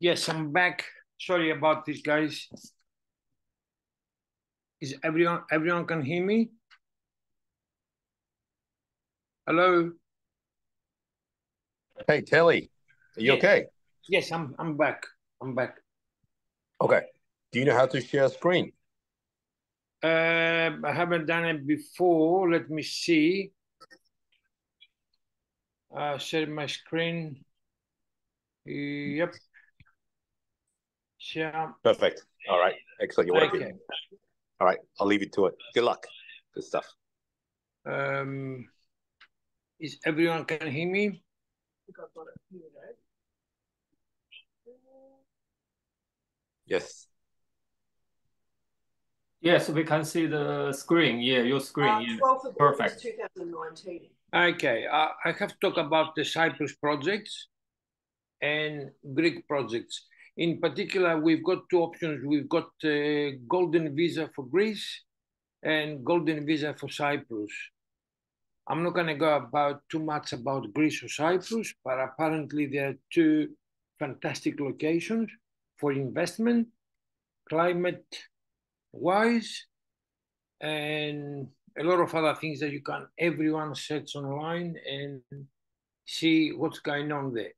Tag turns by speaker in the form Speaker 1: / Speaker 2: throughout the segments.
Speaker 1: Yes, I'm back. Sorry about this, guys. Is everyone everyone can hear me? Hello?
Speaker 2: Hey, Telly, are you
Speaker 1: Yes.
Speaker 2: okay?
Speaker 1: Yes, I'm I'm back. I'm back.
Speaker 2: Okay. Do you know how to share screen?
Speaker 1: Uh, I haven't done it before. Let me see. Uh, share my screen. Yep. Share.
Speaker 2: Perfect. All right. Excellent. You're working.
Speaker 1: Okay.
Speaker 2: All right. I'll leave you to it. Good luck. Good stuff.
Speaker 1: Um, is everyone can hear me?
Speaker 2: Yes.
Speaker 3: Yes, we can see the screen. Yeah, your screen.
Speaker 4: Uh,
Speaker 3: Yeah.
Speaker 4: of
Speaker 3: Perfect.
Speaker 4: 2019.
Speaker 1: Okay, uh, I have to talk about the Cyprus projects and Greek projects. In particular, we've got two options. We've got uh, golden visa for Greece and golden visa for Cyprus. I'm not going to go about too much about Greece or Cyprus, but apparently there are two fantastic locations for investment, climate wise, and a lot of other things that you can everyone search online and see what's going on there.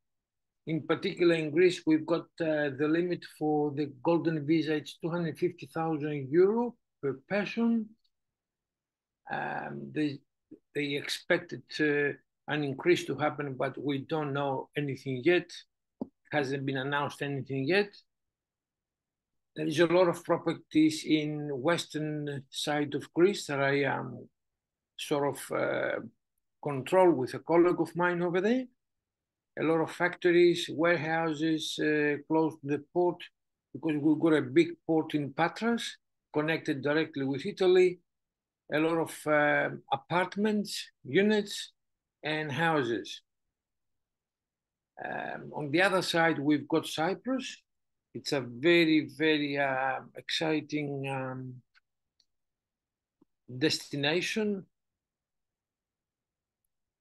Speaker 1: In particular, in Greece, we've got uh, the limit for the golden visa. It's 250,000 euro per person. Um, they they expected uh, an increase to happen, but we don't know anything yet. Hasn't been announced anything yet. There is a lot of properties in western side of Greece that I am sort of uh, control with a colleague of mine over there. A lot of factories, warehouses uh, close to the port because we've got a big port in Patras connected directly with Italy. A lot of uh, apartments, units, and houses. Um, on the other side, we've got Cyprus. It's a very, very uh, exciting um, destination.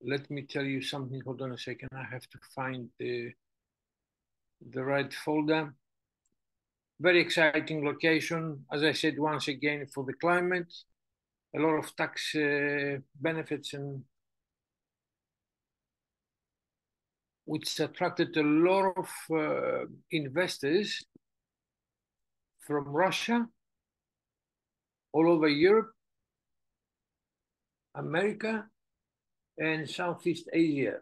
Speaker 1: Let me tell you something. Hold on a second. I have to find the the right folder. Very exciting location. As I said, once again, for the climate, a lot of tax uh, benefits and which attracted a lot of uh, investors from Russia, all over Europe, America, and Southeast Asia.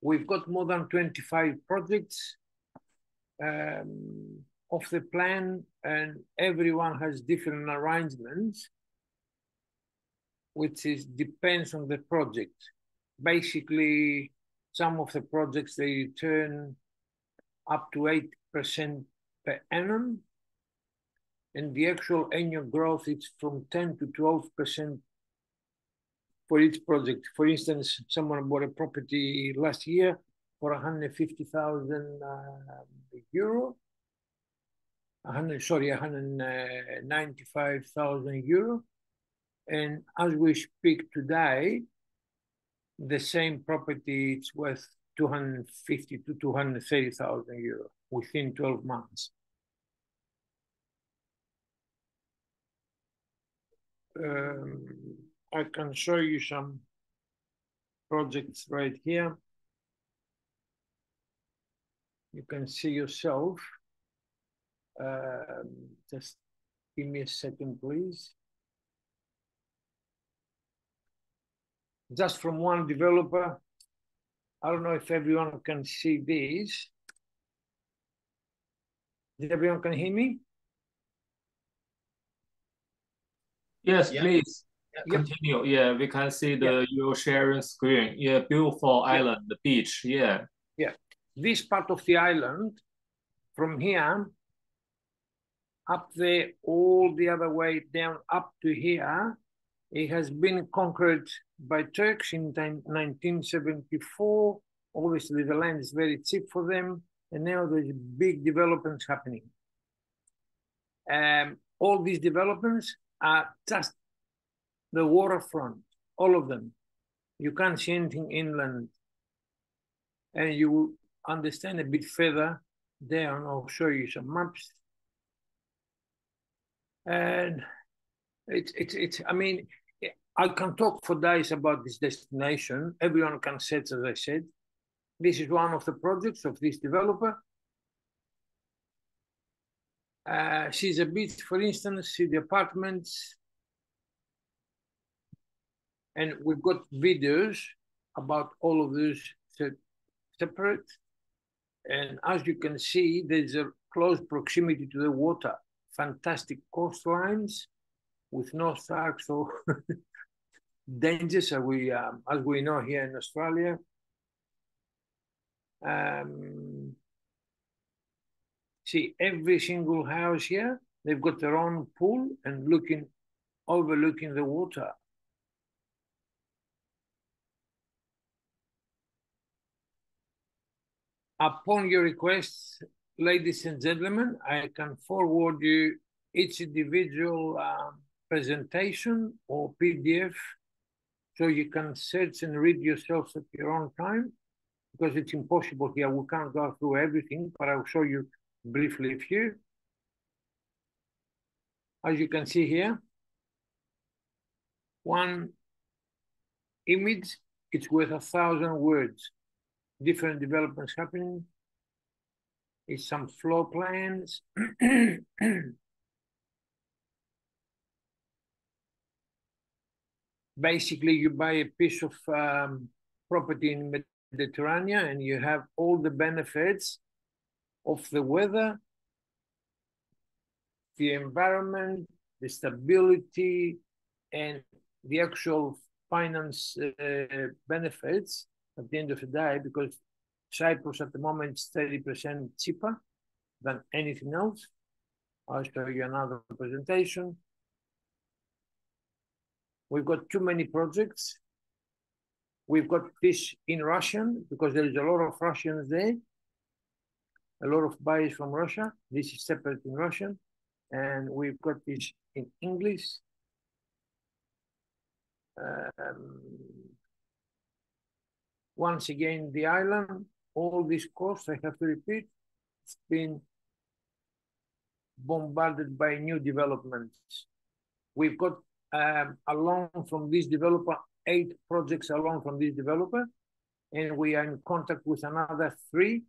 Speaker 1: We've got more than 25 projects um, of the plan, and everyone has different arrangements, which is depends on the project. Basically, some of the projects they return up to 8% per annum, and the actual annual growth is from 10 to 12% for each project. For instance, someone bought a property last year for 150,000 uh, euro, 100, sorry, 195,000 euro. And as we speak today, the same property is worth 250 to 230,000 euro within 12 months. Um, I can show you some projects right here. You can see yourself. Um, just give me a second, please. Just from one developer. I don't know if everyone can see these. Did everyone can hear me?
Speaker 3: Yes,
Speaker 5: Yeah.
Speaker 3: please Continue. Yeah, we can see the your sharing screen. Yeah, beautiful island, the beach. Yeah. Yeah.
Speaker 1: this part of the island from here up there all the other way down up to here it has been conquered by turks in 1974 obviously the land is very cheap for them and now there's big developments happening um, all these developments are just the waterfront all of them you can't see anything inland and you understand a bit further there and I'll show you some maps. And it's, it's, it's, I mean, I can talk for days about this destination. Everyone can search, as I said. This is one of the projects of this developer. Uh, she's a bit, for instance, see the apartments. And we've got videos about all of those separate. And as you can see, there's a close proximity to the water. Fantastic coastlines with no sharks or dangers as we, um, as we know here in Australia. Um, see, every single house here, they've got their own pool and looking, overlooking the water. Upon your request, ladies and gentlemen, I can forward you each individual um, presentation or PDF so you can search and read yourselves at your own time because it's impossible here. We can't go through everything, but I'll show you briefly a few. As you can see here, one image, it's worth a thousand words. Different developments happening. It's some floor plans. Basically, you buy a piece of um, property in Mediterranean and you have all the benefits of the weather, the environment, the stability, and the actual finance uh, benefits at the end of the day, because Cyprus at the moment is 30% cheaper than anything else. I'll show you another presentation. We've got too many projects. We've got this in Russian because there is a lot of Russians there, a lot of buyers from Russia. This is separate in Russian. And we've got this in English. Um, once again, the island, all these costs, I have to repeat, it's been bombarded by new developments. We've got um, along from this developer, eight projects along from this developer, and we are in contact with another three.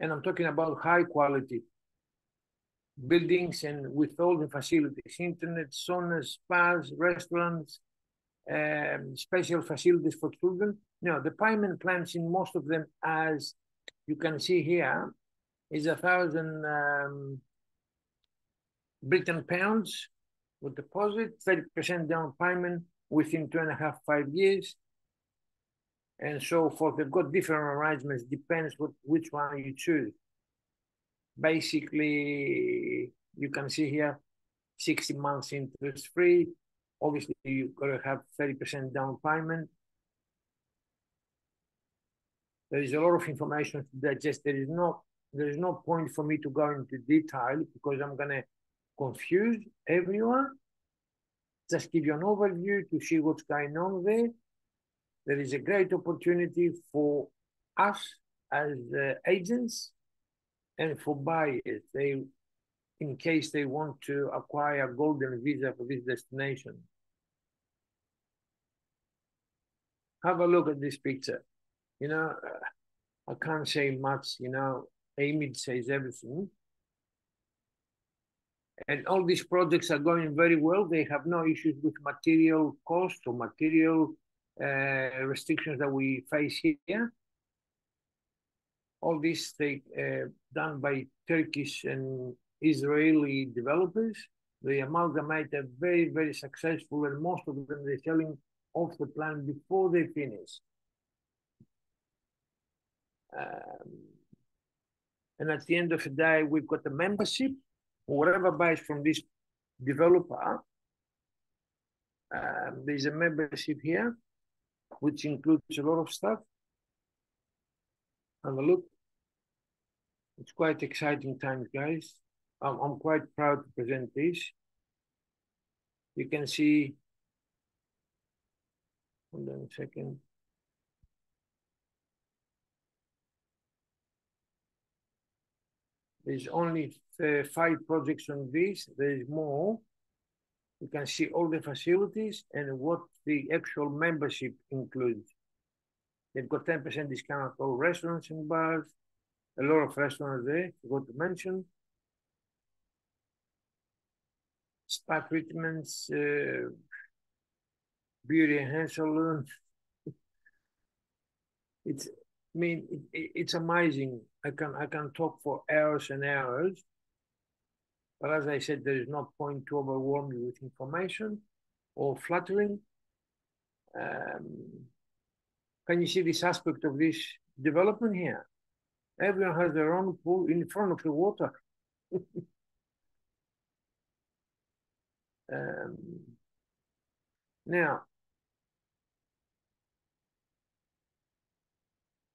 Speaker 1: And I'm talking about high quality buildings and with all the facilities, internet, saunas, spas, restaurants, um, special facilities for children. No, the payment plans in most of them, as you can see here, is a thousand um, Britain pounds with deposit, 30% down payment within two and a half, five years, and so forth. They've got different arrangements, depends what which one you choose. Basically, you can see here 60 months interest free. Obviously, you've got to have 30% down payment. There is a lot of information to digest. There is no there is no point for me to go into detail because I'm gonna confuse everyone. Just give you an overview to see what's going on there. There is a great opportunity for us as uh, agents and for buyers. They, in case they want to acquire a golden visa for this destination. Have a look at this picture. You know, uh, I can't say much, you know, image says everything. And all these projects are going very well. They have no issues with material cost or material uh, restrictions that we face here. All this they uh, done by Turkish and Israeli developers. They amalgamate very, very successful, and most of them they're selling off the plan before they finish. Um, and at the end of the day, we've got the membership whatever buys from this developer, um, there's a membership here, which includes a lot of stuff. Have a look. It's quite exciting times, guys. I'm, I'm quite proud to present this. You can see, hold on a second. There's only uh, five projects on this. There is more. You can see all the facilities and what the actual membership includes. They've got 10% discount at all restaurants and bars. A lot of restaurants there, forgot to mention. Spa treatments, uh, beauty and salon. it's, I mean, it, it's amazing. I can I can talk for hours and hours, but as I said, there is no point to overwhelm you with information or flattering. Um, can you see this aspect of this development here? Everyone has their own pool in front of the water. um, now,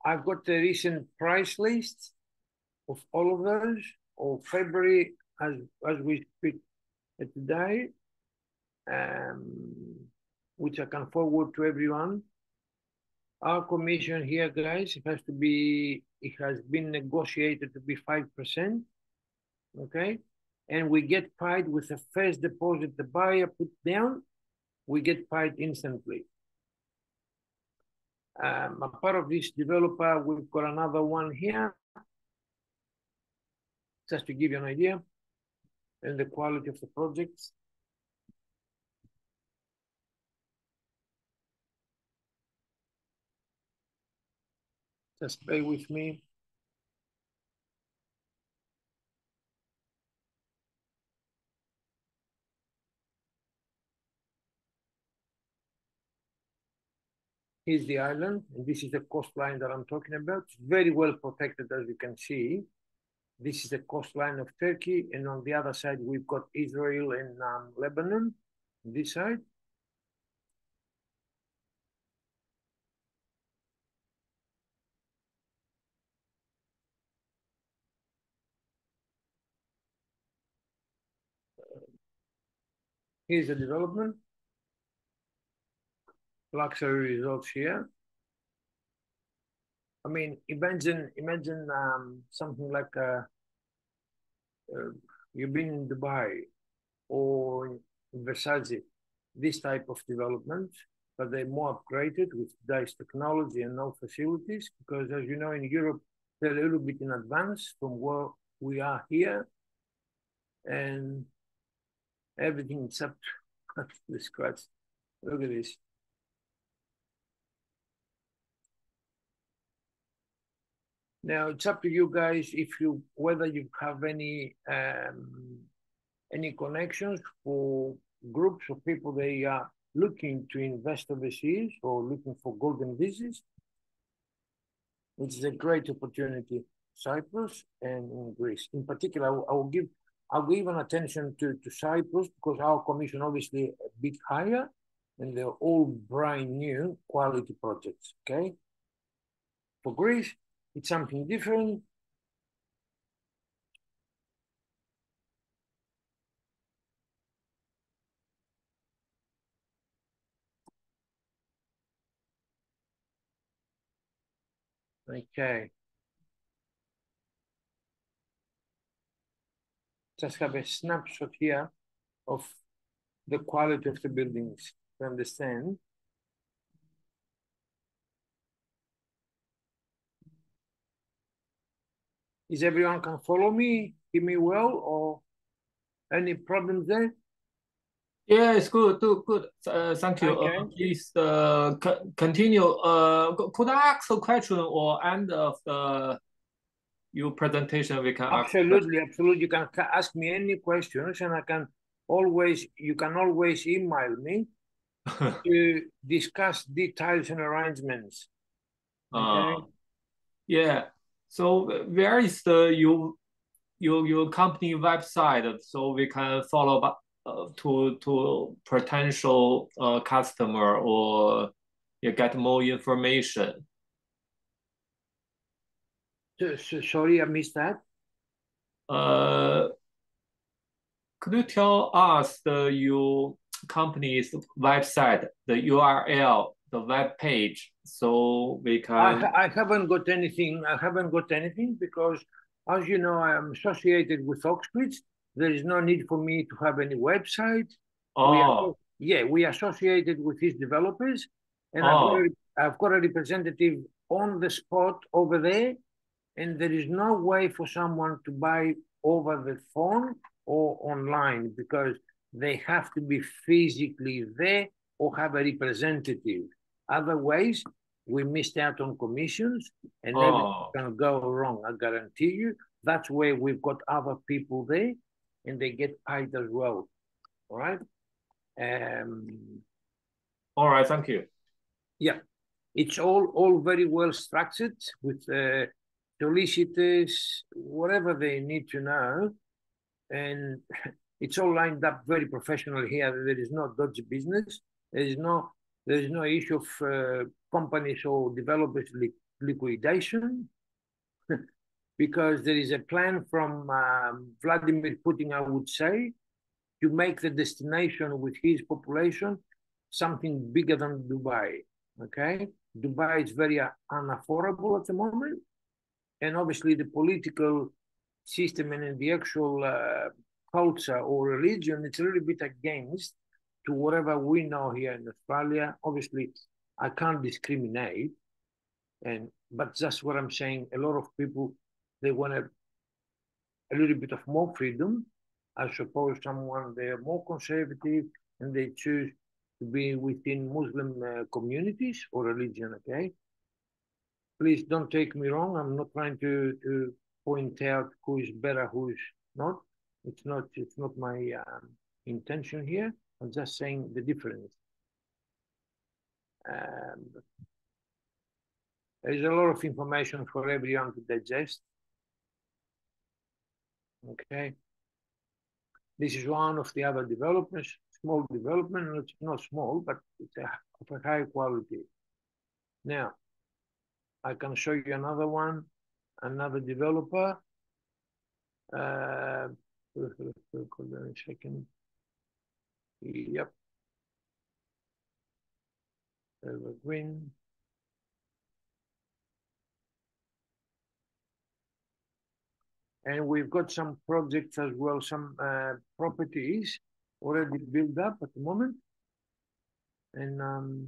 Speaker 1: I've got the recent price list of all of those of February as as we speak today, um, which I can forward to everyone. Our commission here, guys, it has to be, it has been negotiated to be 5%, okay? And we get paid with the first deposit the buyer put down, we get paid instantly. Um, a part of this developer, we've got another one here, just to give you an idea, and the quality of the projects. Just bear with me. Here's the island, and this is the coastline that I'm talking about. It's very well protected, as you can see. This is the coastline of Turkey, and on the other side, we've got Israel and um, Lebanon, this side. Here's the development. Luxury results here. I mean, imagine imagine um, something like uh, uh, you've been in Dubai or in Versace, this type of development, but they're more upgraded with today's technology and no facilities. Because as you know, in Europe, they're a little bit in advance from where we are here, and everything except the scratch. Look at this. Now it's up to you guys if you whether you have any um, any connections for groups of people they are looking to invest overseas or looking for golden visas. It's a great opportunity, Cyprus and in Greece. In particular, I will give I'll give an attention to, to Cyprus because our commission obviously a bit higher and they're all brand new quality projects, okay? For Greece, it's something different. Okay. Just have a snapshot here of the quality of the buildings to understand. Is everyone can follow me, hear me well, or any problems there?
Speaker 3: Yeah, it's good, too, good. Uh, thank you.
Speaker 1: Okay.
Speaker 3: Uh, please uh, co- continue. Uh, could I ask a question or end of the your presentation? We can ask-
Speaker 1: Absolutely, absolutely. You can ask me any questions, and I can always you can always email me to discuss details and arrangements.
Speaker 3: Uh,
Speaker 1: Okay.
Speaker 3: yeah. So where is the your your your company website so we can follow up uh, to to potential uh, customer or you get more information?
Speaker 1: So, so, sorry, I missed that.
Speaker 3: Uh, could you tell us the your company's website, the URL, the web page, so we can
Speaker 1: ha- I haven't got anything. I haven't got anything because as you know, I am associated with Oxbridge. There is no need for me to have any website.
Speaker 3: Oh.
Speaker 1: Yeah, we are, oh. yeah, we associated with these developers, and
Speaker 3: Oh.
Speaker 1: I've, got a, I've got a representative on the spot over there, and there is no way for someone to buy over the phone or online because they have to be physically there or have a representative. Otherwise, we missed out on commissions and
Speaker 3: Oh.
Speaker 1: everything can go wrong. I guarantee you. That's where we've got other people there and they get paid as well. All right. Um,
Speaker 3: All right, thank you.
Speaker 1: yeah, it's all all very well structured with uh, solicitors, whatever they need to know, and it's all lined up very professional here. There is no dodgy business. There is no there is no issue of uh, companies or developers li- liquidation because there is a plan from um, Vladimir Putin, I would say, to make the destination with his population something bigger than Dubai. Okay, Dubai is very uh, unaffordable at the moment, and obviously the political system and the actual uh, culture or religion it's a little bit against to whatever we know here in Australia. Obviously, I can't discriminate, and but that's what I'm saying. A lot of people they want a, a little bit of more freedom. I suppose someone they're more conservative and they choose to be within Muslim uh, communities or religion. Okay, please don't take me wrong. I'm not trying to to point out who is better, who is not. It's not. It's not my um, intention here. I'm just saying the difference. Um, there is a lot of information for everyone to digest. Okay. This is one of the other developments, small development, not, not small, but it's a, of a high quality. Now, I can show you another one, another developer. Uh, hold on a second. Yep. Evergreen. And we've got some projects as well, some uh, properties already built up at the moment. And um,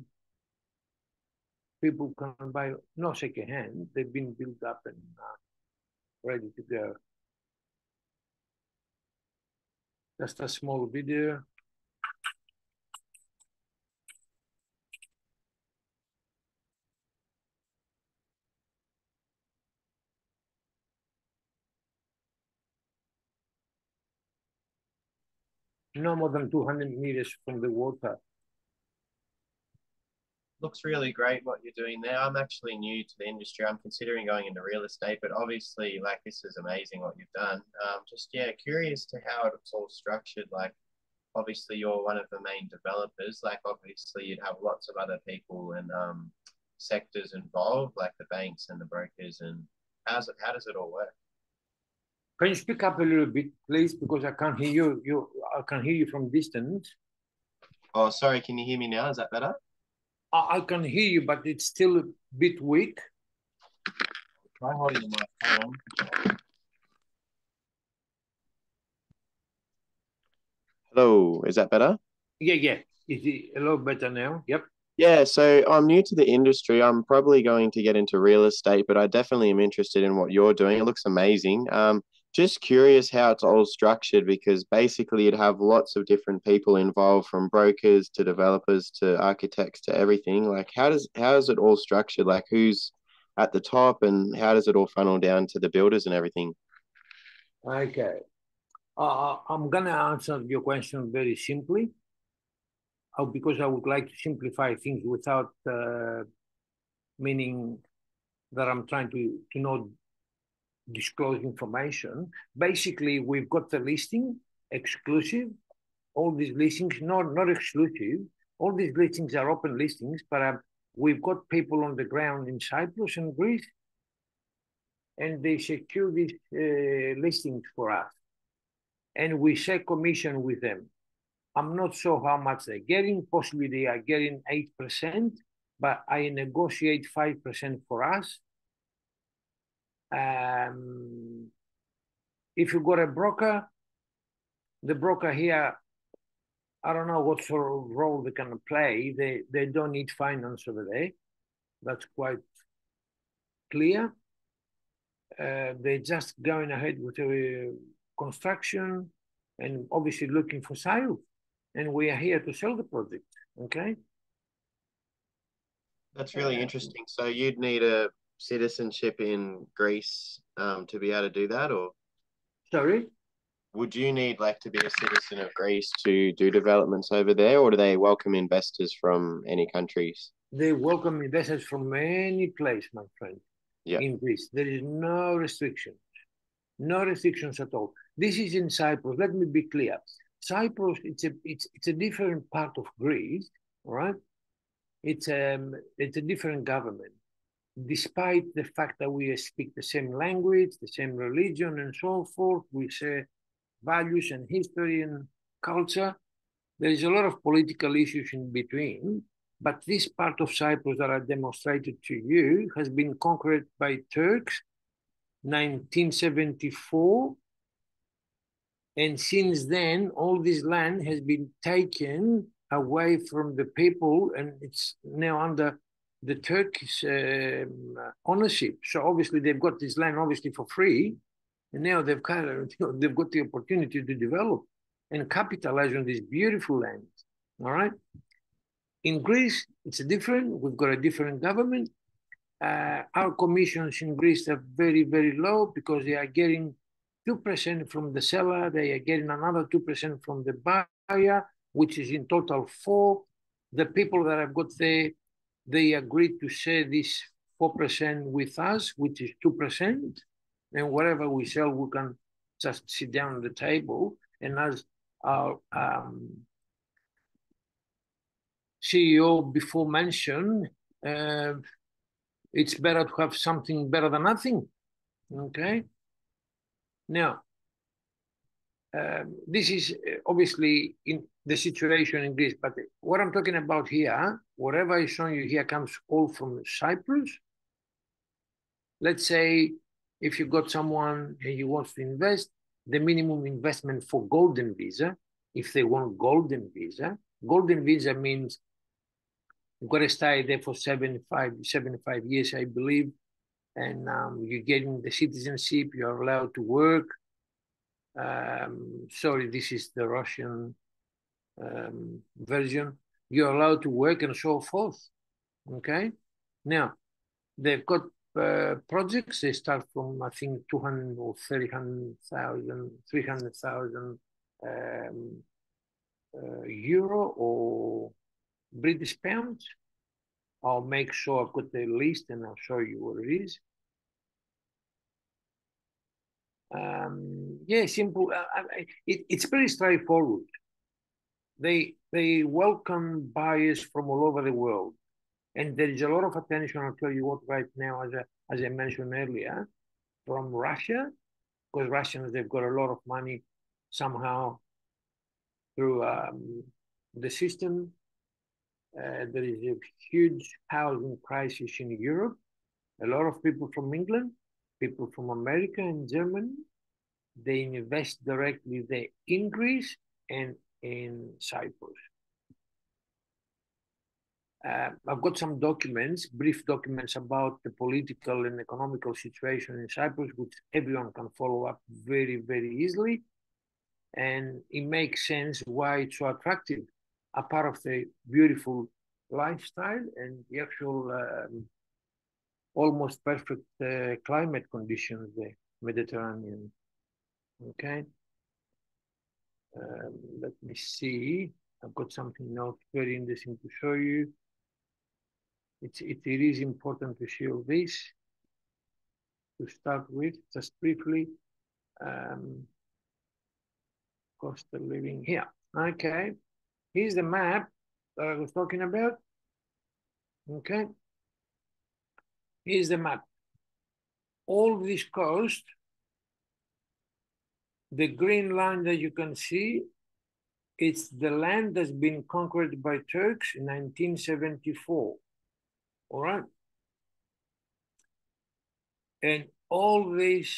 Speaker 1: people can buy, no second hand, they've been built up and uh, ready to go. Just a small video. No more than 200 meters from the water.
Speaker 4: looks really great what you're doing there. I'm actually new to the industry. I'm considering going into real estate, but obviously, like this is amazing what you've done. Um, just yeah, curious to how it's all structured. Like, obviously, you're one of the main developers. Like, obviously, you'd have lots of other people and um, sectors involved, like the banks and the brokers. And how's it? How does it all work?
Speaker 1: Can you speak up a little bit, please? Because I can't hear you. You, I can hear you from distance.
Speaker 4: Oh, sorry. Can you hear me now? Is that better?
Speaker 1: I, I can hear you, but it's still a bit weak.
Speaker 4: Try holding the mic. Hold. Hello, is that better?
Speaker 1: Yeah, yeah. Is it a lot better now? Yep.
Speaker 4: Yeah, so I'm new to the industry. I'm probably going to get into real estate, but I definitely am interested in what you're doing. It looks amazing. Um, just curious how it's all structured because basically you'd have lots of different people involved from brokers to developers to architects to everything. Like how does how is it all structured? Like who's at the top and how does it all funnel down to the builders and everything?
Speaker 1: Okay. Uh, I'm gonna answer your question very simply, uh, because I would like to simplify things without uh, meaning that I'm trying to to not disclose information. Basically, we've got the listing exclusive. All these listings, not not exclusive. All these listings are open listings, but uh, we've got people on the ground in Cyprus and Greece, and they secure these uh, listings for us and we share commission with them. I'm not sure how much they're getting. Possibly they are getting 8%, but I negotiate 5% for us. Um, if you got a broker, the broker here, I don't know what sort of role they can play. They they don't need finance over there. That's quite clear. Uh, they're just going ahead with the construction and obviously looking for sale. And we are here to sell the project. Okay.
Speaker 4: That's really interesting. So you'd need a citizenship in Greece um, to be able to do that, or
Speaker 1: Sorry.
Speaker 4: would you need like to be a citizen of Greece to do developments over there, or do they welcome investors from any countries?
Speaker 1: They welcome investors from any place, my friend.
Speaker 4: Yeah.
Speaker 1: In Greece, there is no restrictions, no restrictions at all. This is in Cyprus. Let me be clear. Cyprus, it's a it's it's a different part of Greece, all right? It's um it's a different government. Despite the fact that we speak the same language, the same religion, and so forth, we share values and history and culture. There is a lot of political issues in between, but this part of Cyprus that I demonstrated to you has been conquered by Turks 1974 and since then, all this land has been taken away from the people and it's now under the Turkish um, ownership. So obviously they've got this land obviously for free. And now they've got, they've got the opportunity to develop and capitalize on this beautiful land. All right. In Greece, it's different. We've got a different government. Uh, our commissions in Greece are very, very low because they are getting 2% from the seller, they are getting another 2% from the buyer, which is in total four. The people that I've got there, they agreed to share this 4% with us, which is 2%. And whatever we sell, we can just sit down at the table. And as our um, CEO before mentioned, uh, it's better to have something better than nothing. Okay. Now, um, this is uh, obviously in the situation in Greece, but what I'm talking about here, whatever I show you here comes all from Cyprus. Let's say if you got someone and you want to invest, the minimum investment for golden visa, if they want golden visa, golden visa means you've got to stay there for 75, 75 years, I believe, and um, you're getting the citizenship, you're allowed to work. Um, sorry, this is the Russian um, version. You're allowed to work and so forth. Okay. Now, they've got uh, projects. They start from I think 200 or 300,000, 300,000 um, uh, euro or British pounds. I'll make sure I've got the list and I'll show you what it is. Um, yeah, simple. Uh, it, it's pretty straightforward. They they welcome buyers from all over the world, and there is a lot of attention. I'll tell you what right now, as I, as I mentioned earlier, from Russia, because Russians they've got a lot of money somehow through um, the system. Uh, there is a huge housing crisis in Europe. A lot of people from England people from America and Germany. They invest directly there in Greece and in Cyprus. Uh, I've got some documents, brief documents about the political and economical situation in Cyprus, which everyone can follow up very, very easily. And it makes sense why it's so attractive, a part of the beautiful lifestyle and the actual um, almost perfect uh, climate conditions, the Mediterranean. Okay. Um, let me see. I've got something else very interesting to show you. It's, it, it is important to show this to start with, just briefly. Um, cost of living here. Okay. Here's the map that I was talking about. Okay. Here's the map. All this coast, the green line that you can see, it's the land that's been conquered by Turks in 1974. All right. And all these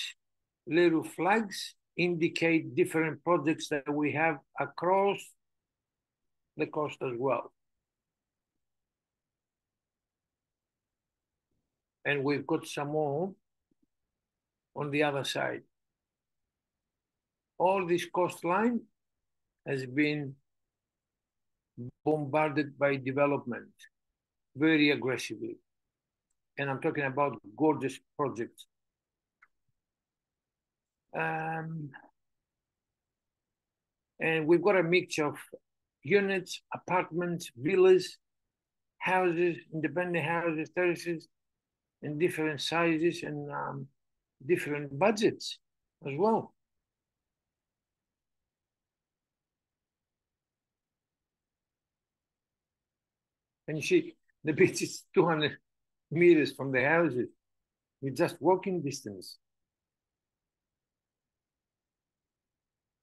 Speaker 1: little flags indicate different projects that we have across the coast as well. And we've got some more on the other side. All this coastline has been bombarded by development very aggressively. And I'm talking about gorgeous projects. Um, and we've got a mix of units, apartments, villas, houses, independent houses, terraces, in different sizes and um, different budgets as well. And you see, the beach is 200 meters from the houses. It's just walking distance.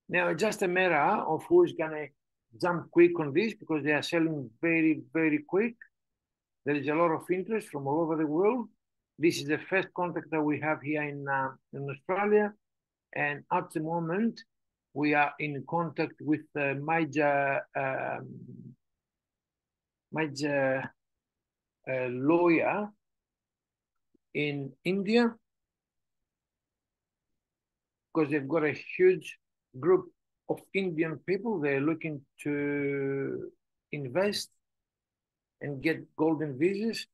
Speaker 1: Now, it's just a matter of who's going to jump quick on this because they are selling very, very quick. There is a lot of interest from all over the world. This is the first contact that we have here in, uh, in Australia. And at the moment, we are in contact with uh, major, um, major uh, lawyer in India because they've got a huge group of Indian people. They're looking to invest and get golden visas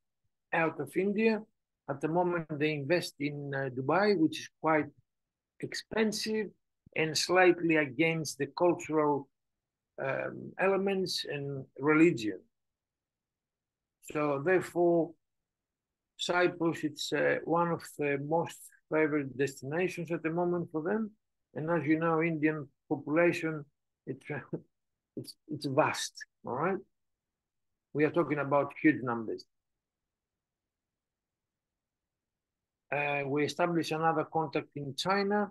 Speaker 1: out of India. At the moment, they invest in uh, Dubai, which is quite expensive and slightly against the cultural um, elements and religion. So therefore, Cyprus, it's uh, one of the most favored destinations at the moment for them. And as you know, Indian population, it, it's, it's vast, all right? We are talking about huge numbers. Uh, we established another contact in China,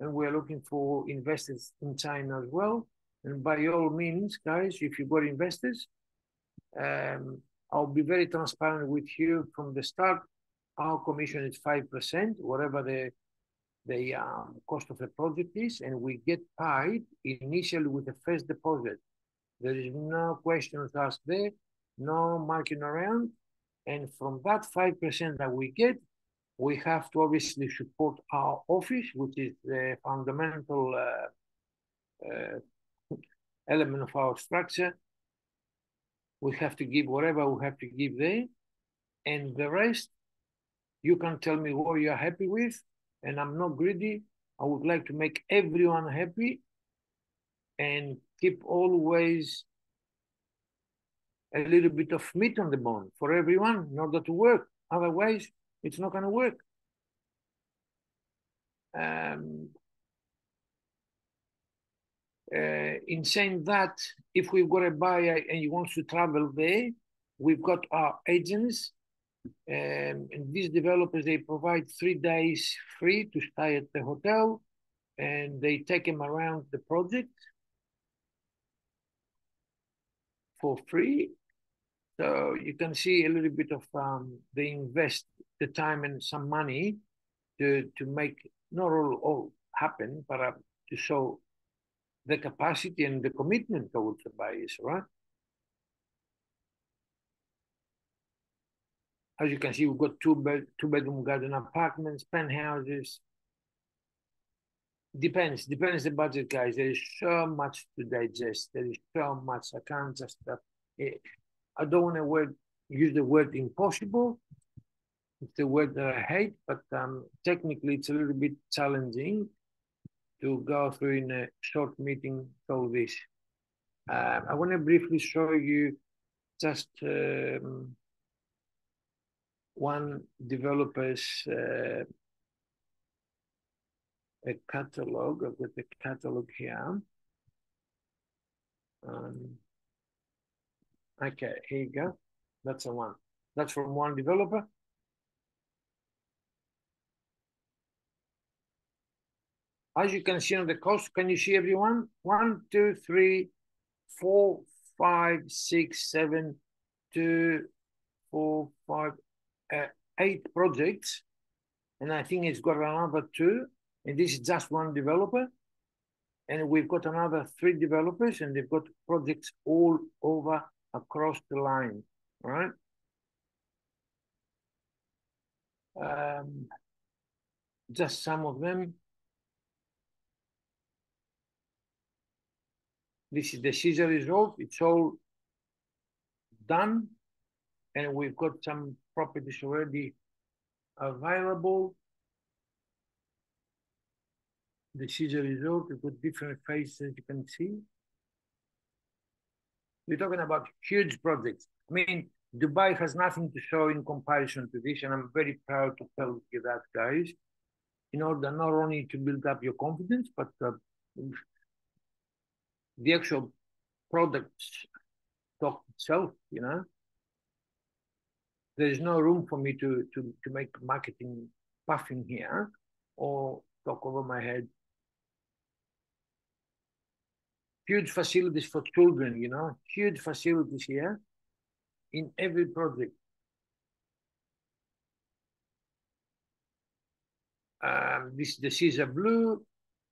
Speaker 1: and we're looking for investors in China as well. And by all means, guys, if you've got investors, um, I'll be very transparent with you from the start. Our commission is 5%, whatever the the um, cost of the project is, and we get paid initially with the first deposit. There is no questions asked there, no marking around. And from that 5% that we get, we have to obviously support our office, which is the fundamental uh, uh, element of our structure. We have to give whatever we have to give there. And the rest, you can tell me what you're happy with, and I'm not greedy. I would like to make everyone happy and keep always a little bit of meat on the bone for everyone in order to work. Otherwise, it's not going to work. Um, uh, in saying that, if we've got a buyer and he wants to travel there, we've got our agents um, and these developers, they provide three days free to stay at the hotel and they take them around the project for free. So you can see a little bit of um, they invest the time and some money to to make not all, all happen, but uh, to show the capacity and the commitment towards the buyers, right? As you can see, we've got two bed, two bedroom garden apartments, penthouses. Depends, depends the budget, guys. There is so much to digest. There is so much. I can't just. Uh, I don't want to word, use the word impossible. It's the word that I hate, but um, technically it's a little bit challenging to go through in a short meeting all this. Uh, I want to briefly show you just um, one developer's uh, a catalog. I've got the catalog here. Um, okay, here you go. That's a one. That's from one developer. As you can see on the cost, can you see everyone? One, two, three, four, five, six, seven, two, four, five, uh, eight projects, and I think it's got another two And this is just one developer. And we've got another three developers, and they've got projects all over across the line, right? Um, just some of them. This is the Caesar Resort. It's all done. And we've got some properties already available. The Caesar Resort, we've got different faces, as you can see. We're talking about huge projects. I mean, Dubai has nothing to show in comparison to this, and I'm very proud to tell you that, guys, in order not only to build up your confidence, but uh, the actual product talk itself, you know. There is no room for me to, to, to make marketing puffing here or talk over my head. Huge facilities for children, you know, huge facilities here in every project. Um, this is the Caesar Blue,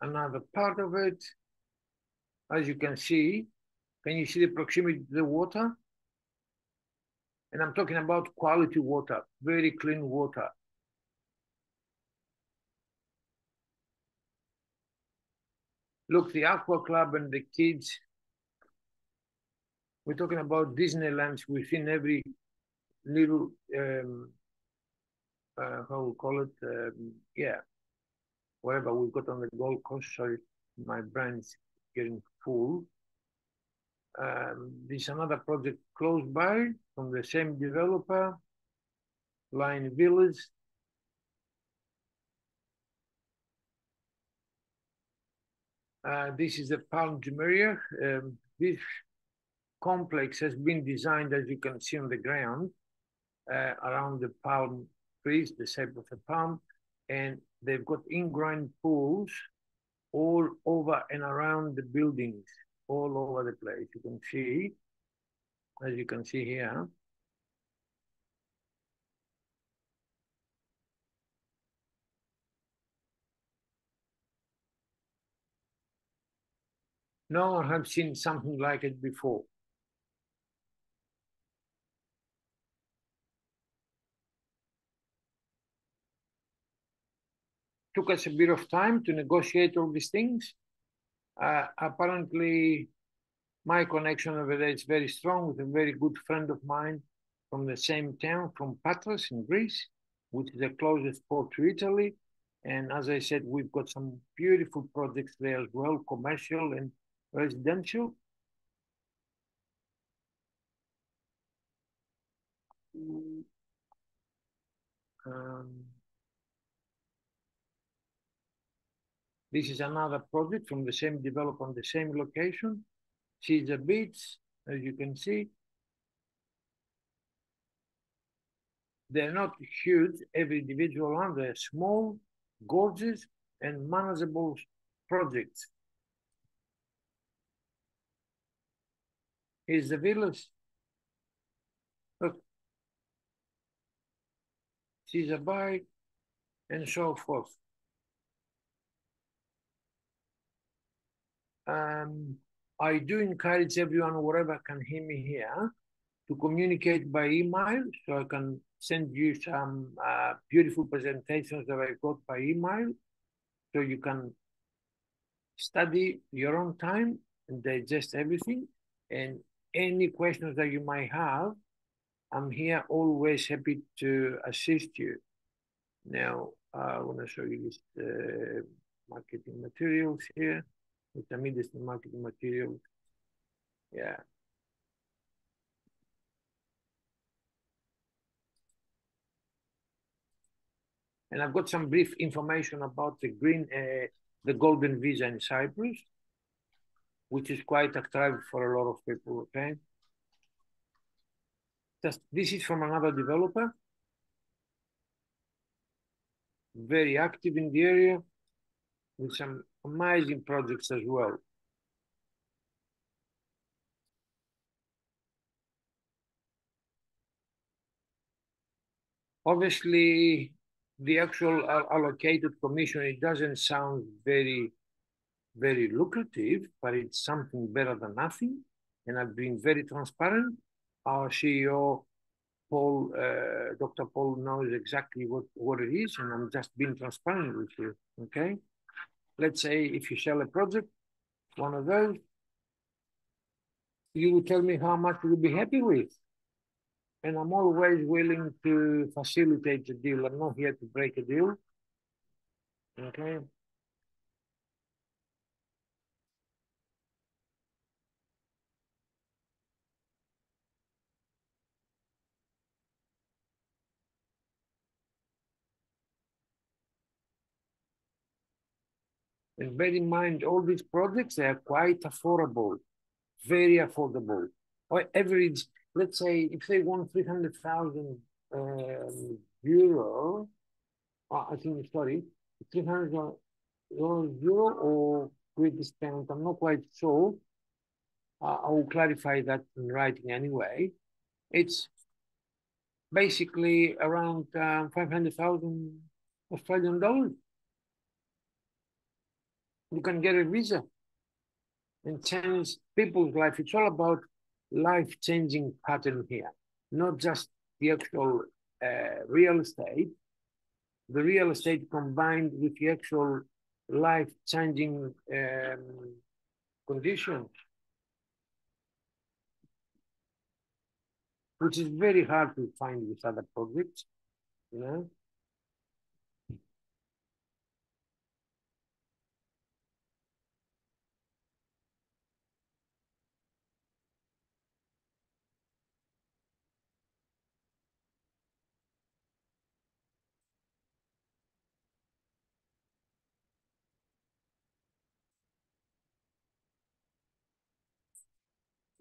Speaker 1: another part of it. As you can see, can you see the proximity to the water? And I'm talking about quality water, very clean water. Look, the Aqua Club and the kids we're talking about Disneylands within every little, um, uh, how we call it, um, yeah, whatever we've got on the Gold Coast. Sorry, my brain's getting full. Um, there's another project close by from the same developer, Line Village. Uh, this is the Palm Jumeirah. Um, this complex has been designed, as you can see on the ground, uh, around the palm trees, the shape of the palm, and they've got in-ground pools all over and around the buildings, all over the place. You can see, as you can see here. No one has seen something like it before. took us a bit of time to negotiate all these things. Uh, apparently, my connection over there is very strong with a very good friend of mine from the same town, from Patras in Greece, which is the closest port to Italy. And as I said, we've got some beautiful projects there as well, commercial and residential. Um, This is another project from the same developer on the same location. Caesar Beach, as you can see. They're not huge, every individual one. They're small, gorgeous, and manageable projects. Here's the villas. Look. Caesar Bay, and so forth. um, I do encourage everyone, wherever can hear me here, to communicate by email so I can send you some uh, beautiful presentations that I got by email so you can study your own time and digest everything. And any questions that you might have, I'm here always happy to assist you. Now, uh, I want to show you this uh, marketing materials here intermediate marketing materials. Yeah. And I've got some brief information about the green, uh, the golden visa in Cyprus, which is quite attractive for a lot of people, okay? Just, this is from another developer, very active in the area with some amazing projects as well. Obviously, the actual allocated commission, it doesn't sound very, very lucrative, but it's something better than nothing. And I've been very transparent. Our CEO, Paul, uh, Dr. Paul knows exactly what, what it is, and I'm just being transparent with you, okay? Let's say if you sell a project, one of those, you will tell me how much you'll be happy with and I'm always willing to facilitate the deal. I'm not here to break a deal. Okay. And bear in mind, all these projects, they are quite affordable, very affordable. Or average let's say if they want 300,000 um, euro, uh, I think, sorry, 300 euro or with discount, I'm not quite sure. Uh, I will clarify that in writing anyway. It's basically around uh, 500,000 Australian dollars. You can get a visa and change people's life. It's all about life-changing pattern here, not just the actual uh, real estate, the real estate combined with the actual life-changing um, condition, which is very hard to find with other projects, you know.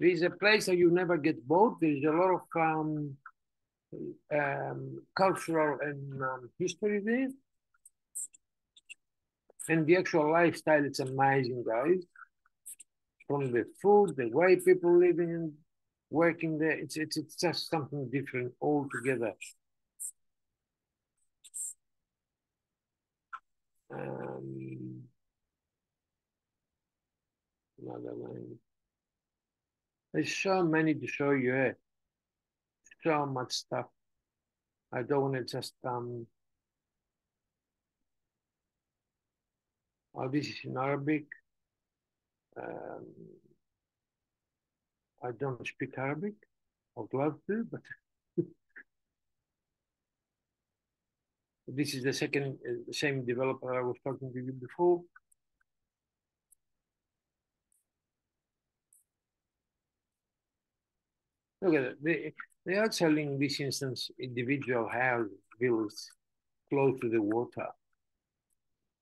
Speaker 1: There is a place that you never get bored. There is a lot of um, um, cultural and um, history there. And the actual lifestyle, it's amazing, guys. From the food, the way people living and working there, it's, it's, it's just something different altogether. Um, another one. There's so many to show you here. So much stuff. I don't want to just um oh this is in Arabic. Um, I don't speak Arabic. I'd love to, but this is the second uh, same developer I was talking to you before. Look at it. They, they are selling this instance individual house villas close to the water.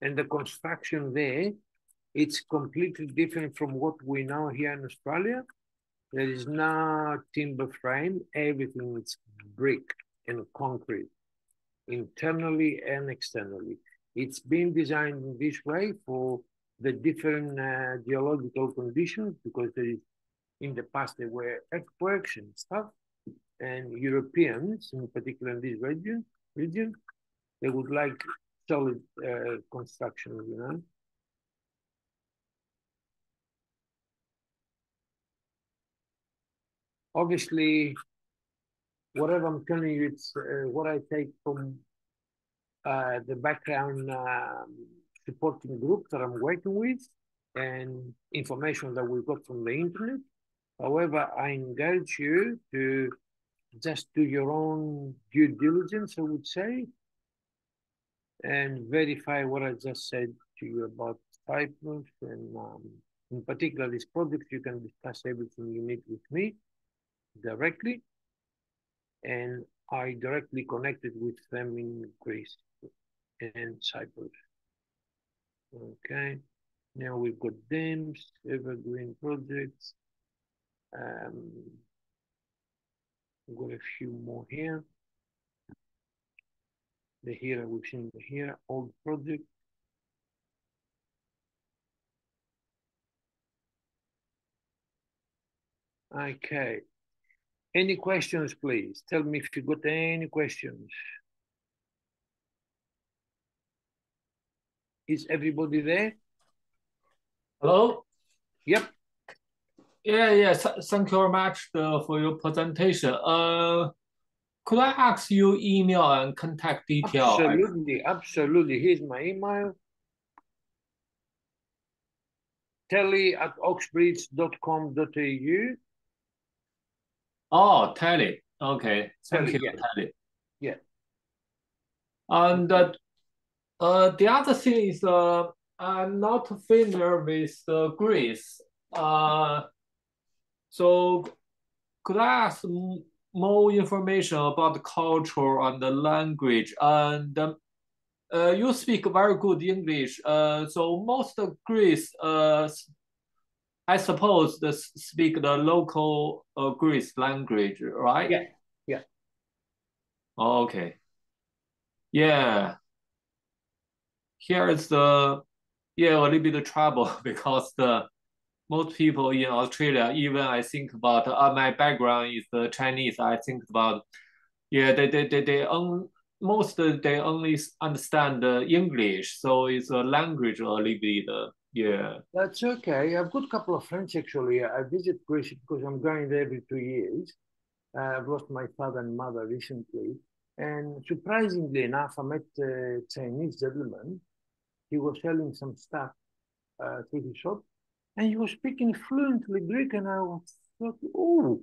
Speaker 1: And the construction there, it's completely different from what we know here in Australia. There is no timber frame, everything is brick and concrete, internally and externally. It's been designed in this way for the different uh, geological conditions because there is in the past there were earthquakes and stuff, and Europeans, in particular in this region, region, they would like solid uh, construction, you know. Obviously, whatever I'm telling you, it's uh, what I take from uh, the background um, supporting group that I'm working with and information that we got from the internet. However, I encourage you to just do your own due diligence, I would say, and verify what I just said to you about Cyprus. And um, in particular, this project, you can discuss everything you need with me directly. And I directly connected with them in Greece and Cyprus. Okay. Now we've got dams, evergreen projects, um, got a few more here. The here we've seen the here old project. Okay. Any questions, please? Tell me if you got any questions. Is everybody there?
Speaker 3: Hello?
Speaker 1: Yep.
Speaker 3: Yeah, yeah. Thank you very much for your presentation. Uh, could I ask you email and contact detail?
Speaker 1: Absolutely, absolutely. Here's my email. Telly at oxbridge.com.au.
Speaker 3: Oh, Telly. Okay. Thank
Speaker 1: Telly,
Speaker 3: you,
Speaker 1: yeah.
Speaker 3: Telly.
Speaker 1: Yeah.
Speaker 3: And uh, uh, the other thing is uh, I'm not familiar with uh, Greece. Uh, so could I ask more information about the culture and the language? And um, uh, you speak very good English. Uh, so most of Greece, uh, I suppose, the, speak the local uh, Greece language, right?
Speaker 1: Yeah, yeah.
Speaker 3: Okay. Yeah. Here is the yeah a little bit of trouble because the most people in Australia, even I think about uh, my background is Chinese. I think about yeah they they they, they on, most they only understand the English, so it's a language a little bit uh, yeah.
Speaker 1: That's okay. I've got a couple of friends actually. I visit Greece because I'm going there every two years. Uh, I've lost my father and mother recently. And surprisingly enough, I met a Chinese gentleman. He was selling some stuff uh, through his shop and he was speaking fluently Greek. And I was thought, oh,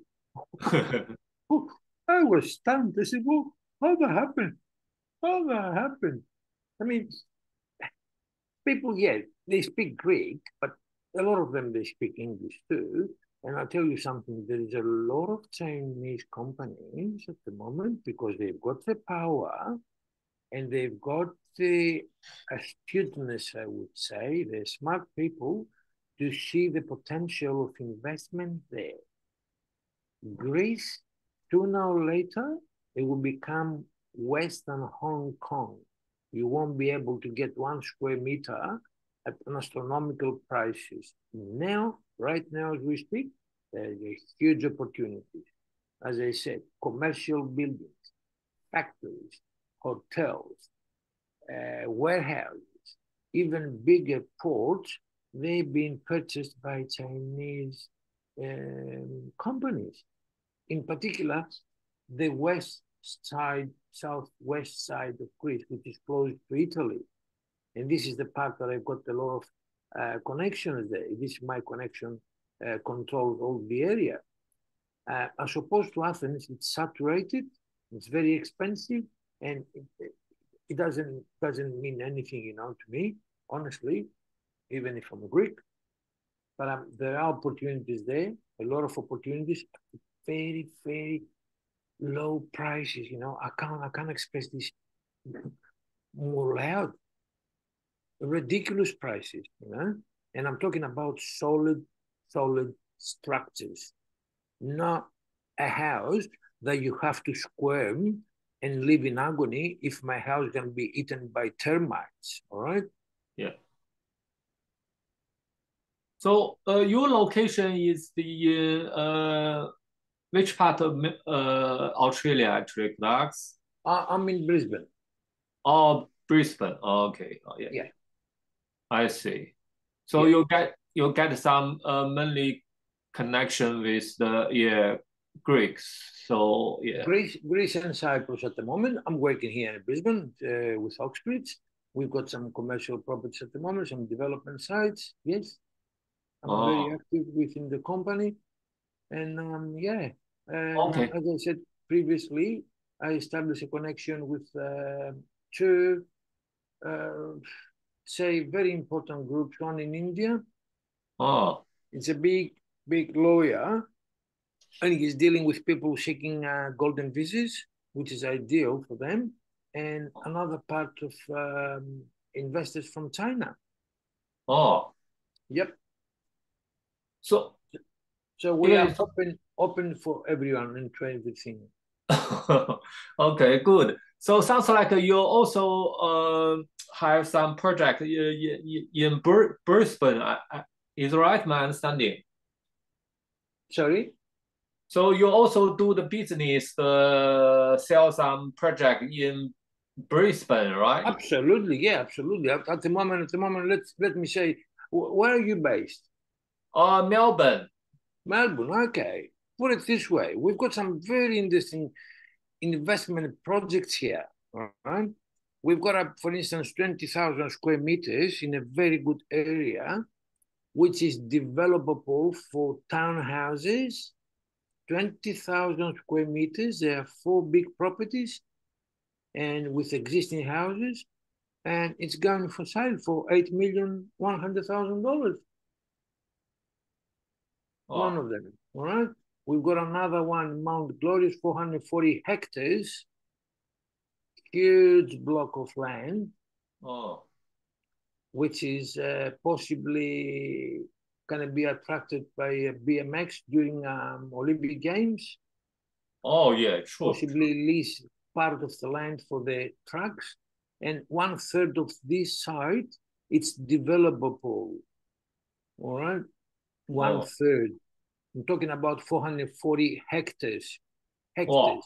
Speaker 1: oh, I was stunned. I said, well, how that happened? How that happened? I mean, people, yeah, they speak Greek, but a lot of them they speak English too. And I'll tell you something, there is a lot of Chinese companies at the moment because they've got the power and they've got the astuteness, I would say, they're smart people to see the potential of investment there. Greece, sooner or later, it will become Western Hong Kong. You won't be able to get one square meter at an astronomical prices. Now, right now as we speak, there is a huge opportunity. As I said, commercial buildings, factories, hotels, uh, warehouses, even bigger ports, they've been purchased by Chinese um, companies. In particular, the west side, southwest side of Greece, which is close to Italy. And this is the part that I've got a lot of uh, connections there. This is my connection uh, controls all the area. Uh, as opposed to Athens, it's saturated, it's very expensive, and it, it doesn't doesn't mean anything, you know, to me, honestly, even if I'm a Greek. But um, there are opportunities there, a lot of opportunities, very, very low prices, you know. I can't I can't express this more loud. Ridiculous prices, you know. And I'm talking about solid, solid structures, not a house that you have to squirm and live in agony if my house can be eaten by termites. All right.
Speaker 3: Yeah. So uh, your location is the uh, which part of uh, Australia actually, Clarks?
Speaker 1: I, I'm in Brisbane.
Speaker 3: Oh, Brisbane. Oh, okay. Oh, yeah.
Speaker 1: Yeah.
Speaker 3: I see. So
Speaker 1: Yeah.
Speaker 3: you get you get some uh, mainly connection with the yeah Greeks. So yeah.
Speaker 1: Greece, Greece and Cyprus at the moment. I'm working here in Brisbane uh, with Oxbridge. We've got some commercial properties at the moment, some development sites. Yes, I'm
Speaker 3: Oh.
Speaker 1: very active within the company, and um, yeah, uh,
Speaker 3: Okay.
Speaker 1: as I said previously, I established a connection with uh, two, uh, say, very important groups. One in India.
Speaker 3: Oh.
Speaker 1: It's a big, big lawyer, and he's dealing with people seeking uh, golden visas, which is ideal for them. And another part of um, investors from China.
Speaker 3: Oh.
Speaker 1: Yep.
Speaker 3: So
Speaker 1: So we
Speaker 3: Yeah,
Speaker 1: are open, open for everyone and to everything.
Speaker 3: okay, good. So sounds like you also uh, have some project in, in, in Bur- Brisbane. Is right my understanding?
Speaker 1: Sorry.
Speaker 3: So you also do the business, uh, sell some project in Brisbane, right?
Speaker 1: Absolutely, yeah, absolutely. At, at the moment, at the moment, let let me say, where are you based?
Speaker 3: Uh, Melbourne.
Speaker 1: Melbourne, okay. Put it this way we've got some very interesting investment projects here. Right? We've got, a, for instance, 20,000 square meters in a very good area, which is developable for townhouses. 20,000 square meters, there are four big properties and with existing houses. And it's going for sale for $8,100,000 oh. one of them. All right. We've got another one, Mount Glorious, 440 hectares, huge block of land,
Speaker 3: oh.
Speaker 1: which is uh, possibly going to be attracted by uh, BMX during um, Olympic Games.
Speaker 3: Oh, yeah, sure.
Speaker 1: Possibly lease part of the land for the trucks. And one third of this site, it's developable. All right one
Speaker 3: Oh.
Speaker 1: third. I'm talking about 440 hectares. Hectares,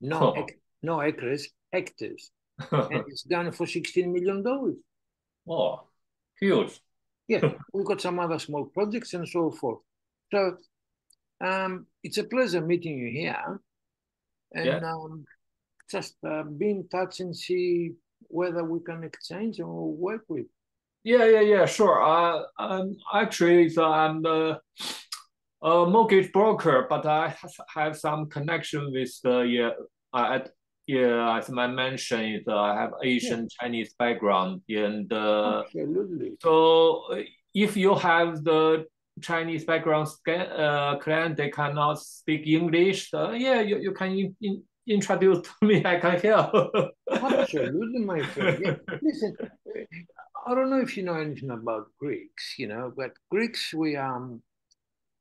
Speaker 1: no,
Speaker 3: Oh.
Speaker 1: no acres, hectares, and it's done for 16 million dollars.
Speaker 3: oh, huge.
Speaker 1: Yeah, we've got some other small projects and so forth. So, um, it's a pleasure meeting you here, and
Speaker 3: Yeah.
Speaker 1: um, just uh, be in touch and see whether we can exchange or work with.
Speaker 3: Yeah, yeah, yeah, sure. Uh, um, actually, so I'm the uh, mortgage broker, but I have- some connection with the yeah, at, yeah, as I mentioned, uh, I have Asian Chinese background, and uh,
Speaker 1: Absolutely.
Speaker 3: so uh, if you have the Chinese background uh, client, they cannot speak English. Uh, yeah, you, you can in, in, introduce to me. I can help.
Speaker 1: Absolutely, my friend. Yeah. Listen, I don't know if you know anything about Greeks, you know, but Greeks, we um,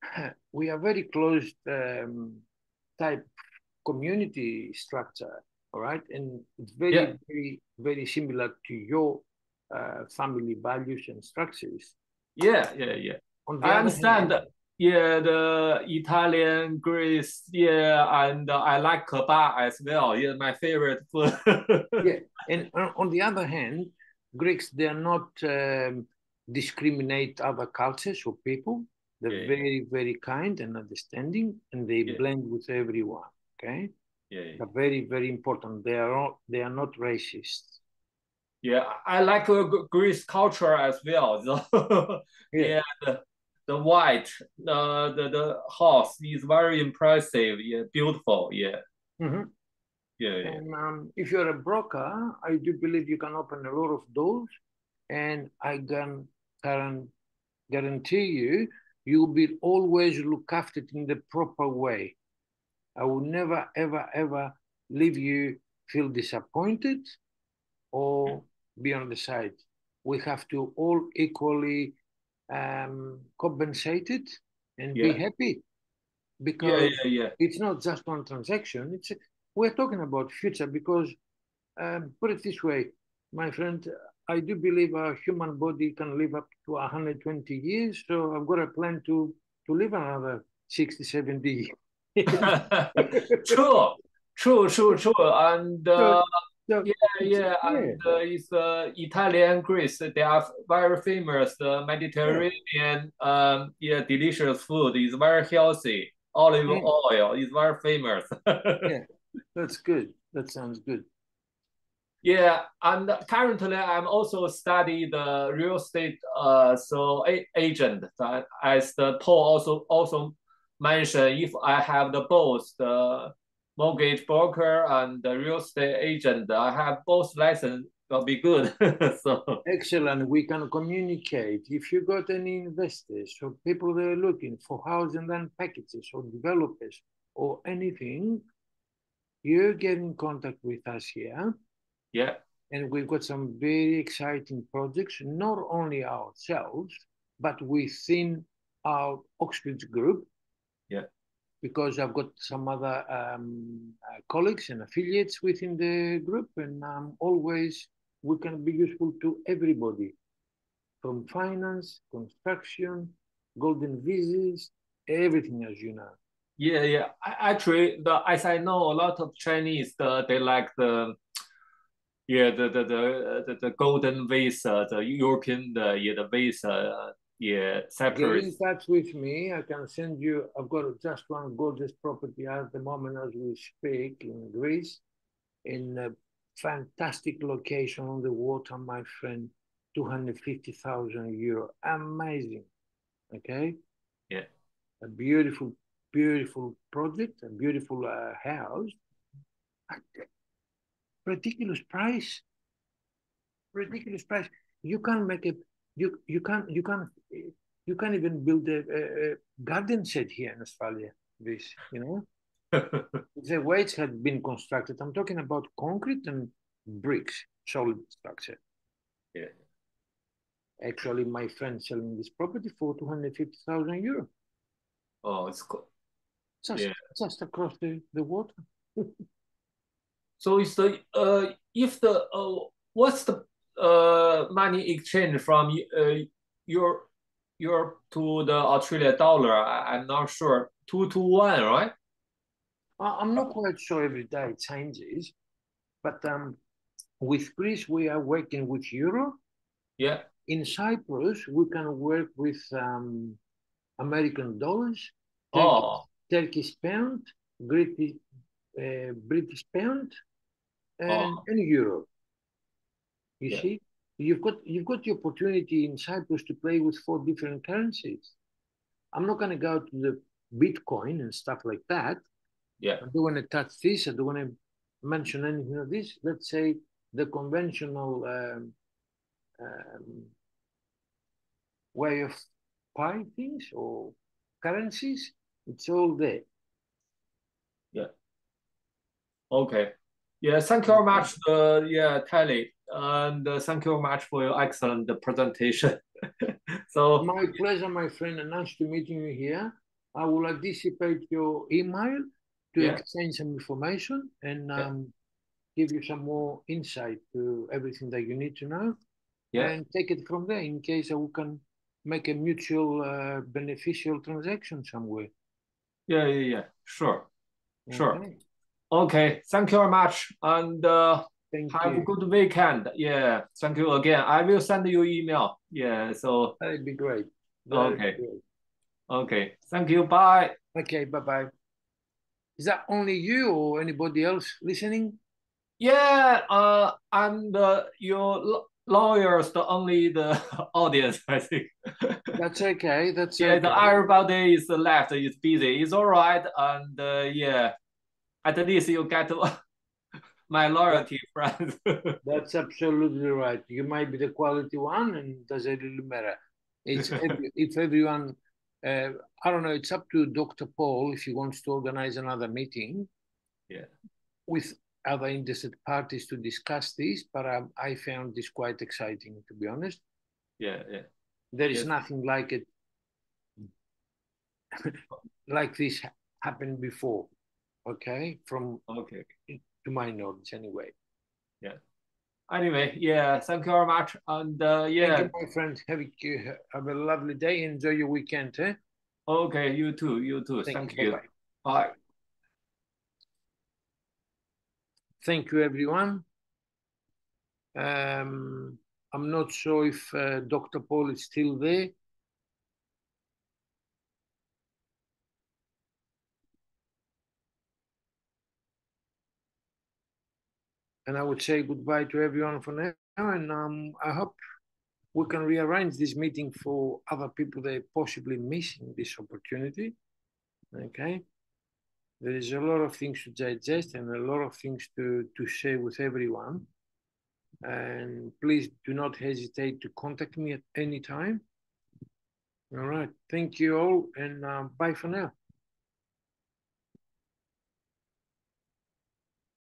Speaker 1: we are very closed um, type community structure, all right, and it's very,
Speaker 3: Yeah.
Speaker 1: very, very similar to your uh, family values and structures.
Speaker 3: yeah, yeah, yeah. I understand.
Speaker 1: hand-
Speaker 3: Yeah, the Italian, Greece, yeah, and I like kebab as well. Yeah, my favorite food.
Speaker 1: yeah, and on on the other hand, Greeks they are not um, discriminate other cultures or people. They're
Speaker 3: Yeah, yeah.
Speaker 1: very, very kind and understanding, and they
Speaker 3: Yeah.
Speaker 1: blend with everyone. Okay,
Speaker 3: yeah, yeah.
Speaker 1: they're very, very important. They are all, they are not racist.
Speaker 3: Yeah, I like uh, Greece culture as well. So,
Speaker 1: Yeah.
Speaker 3: the, the white, uh, the the house is very impressive. Yeah, beautiful. Yeah,
Speaker 1: Mhm.
Speaker 3: Yeah, yeah.
Speaker 1: And um, if you're a broker, I do believe you can open a lot of doors, and I can guaran- guarantee you, you'll be always looked after in the proper way. I will never, ever, ever leave you feel disappointed or be on the side. We have to all equally um, it and be happy because
Speaker 3: yeah, yeah.
Speaker 1: it's not just one transaction. It's we're talking about future because um, put it this way, my friend, I do believe a human body can live up to 120 years. So I've got a plan to to live another 60, 70 years.
Speaker 3: true, true, true, true. And uh,
Speaker 1: So,
Speaker 3: yeah, yeah, and uh, it's uh, Italian Greece. They are very famous. The Mediterranean, um, yeah, delicious food is very healthy. Olive
Speaker 1: Yeah.
Speaker 3: oil is very famous.
Speaker 1: Yeah. That's good. That sounds good.
Speaker 3: Yeah, and currently I'm also study the real estate uh so a- agent as the Paul also also mentioned if I have the both the mortgage broker and the real estate agent I have both license will be good so
Speaker 1: Excellent. We can communicate. If you got any investors or people that are looking for housing and packages or developers or anything, you get in contact with us here.
Speaker 3: yeah
Speaker 1: And we've got some very exciting projects, not only ourselves, but within our Oxbridge group.
Speaker 3: Yeah.
Speaker 1: Because I've got some other um, uh, colleagues and affiliates within the group, and um, always we can be useful to everybody from finance, construction, golden visas, everything, as you know.
Speaker 3: Yeah, yeah. I, actually, the as I know, a lot of Chinese, the, they like the yeah, the the the the, the golden visa, uh, the European the yeah the visa, uh, yeah,
Speaker 1: Get in touch with me. I can send you. I've got just one gorgeous property at the moment as we speak in Greece, in a fantastic location on the water, my friend. Two hundred fifty thousand euro. Amazing. Okay.
Speaker 3: Yeah.
Speaker 1: A beautiful, beautiful project, a beautiful uh, house. At ridiculous price. Ridiculous price. You can't make a you you can't you can't you can't even build a, a, a garden shed here in Australia. This you know the way it had been constructed. I'm talking about concrete and bricks, solid structure.
Speaker 3: Yeah.
Speaker 1: Actually, my friend selling this property for two hundred fifty thousand euro,
Speaker 3: oh, it's cool.
Speaker 1: Just
Speaker 3: Yeah.
Speaker 1: just across the, the water.
Speaker 3: So it's the uh if the uh what's the uh money exchange from uh your your to the Australia dollar? I, I'm not sure. Two to one, right?
Speaker 1: I'm not quite sure every day it changes, but um, with Greece we are working with euro.
Speaker 3: Yeah.
Speaker 1: In Cyprus we can work with um, American dollars,
Speaker 3: Oh,
Speaker 1: Turkish pound, British uh, British pound, and,
Speaker 3: Oh.
Speaker 1: and euro. You
Speaker 3: Yeah.
Speaker 1: see, you've got you've got the opportunity in Cyprus to play with four different currencies. I'm not going to go to the Bitcoin and stuff like that.
Speaker 3: yeah.
Speaker 1: I don't want to touch this. I don't want to mention anything of this. Let's say the conventional um, um, way of buying things or currencies. It's all there. Yeah.
Speaker 3: Okay. Yeah, thank you very much, uh, yeah, Telly, and uh, thank you very much for your excellent presentation. So,
Speaker 1: My pleasure, my friend, and nice to meeting you here. I will anticipate your email to
Speaker 3: Yeah.
Speaker 1: exchange some information and
Speaker 3: Yeah.
Speaker 1: um, give you some more insight to everything that you need to know.
Speaker 3: yeah,
Speaker 1: and take it from there in case we can make a mutual uh, beneficial transaction somewhere.
Speaker 3: Yeah, yeah, yeah, sure. Sure.
Speaker 1: Okay.
Speaker 3: Okay, thank you very much, and uh,
Speaker 1: Thank
Speaker 3: have a good weekend. Yeah, thank you again. I will send you email. Yeah, so,
Speaker 1: That'd be great. Very
Speaker 3: Okay.
Speaker 1: great.
Speaker 3: okay, thank you, bye.
Speaker 1: Okay. Bye bye. Is that only you or anybody else listening?
Speaker 3: Yeah, uh, I'm the your lawyers, the only the audience, I think.
Speaker 1: That's okay. That's
Speaker 3: Yeah,
Speaker 1: okay.
Speaker 3: the everybody is left, is busy. It's all right, and uh, yeah, at least you get my loyalty, friends.
Speaker 1: That's absolutely right. You might be the quality one, and doesn't really matter. It's every, if everyone. Uh, I don't know. It's up to Dr. Paul if he wants to organize another meeting.
Speaker 3: Yeah.
Speaker 1: With other interested parties to discuss this, but um, I found this quite exciting, to be honest.
Speaker 3: yeah, yeah,
Speaker 1: There is
Speaker 3: Yes.
Speaker 1: nothing like it, like this happened before. Okay, from
Speaker 3: okay.
Speaker 1: to my knowledge, anyway. Yeah.
Speaker 3: Anyway, yeah, thank you very much, and uh, yeah,
Speaker 1: Thank you, my friend. Have a, have a lovely day. Enjoy your weekend. Eh?
Speaker 3: okay, you too, you too.
Speaker 1: Thank
Speaker 3: Thank
Speaker 1: you.
Speaker 3: you.
Speaker 1: Bye-bye.
Speaker 3: Bye.
Speaker 1: Thank you, everyone. Um, I'm not sure if uh, Dr. Paul is still there. And I would say goodbye to everyone for now. And um, I hope we can rearrange this meeting for other people that are possibly missing this opportunity. Okay. There is a lot of things to digest and a lot of things to, to share with everyone. And please do not hesitate to contact me at any time. All right. Thank you all and uh, bye for now.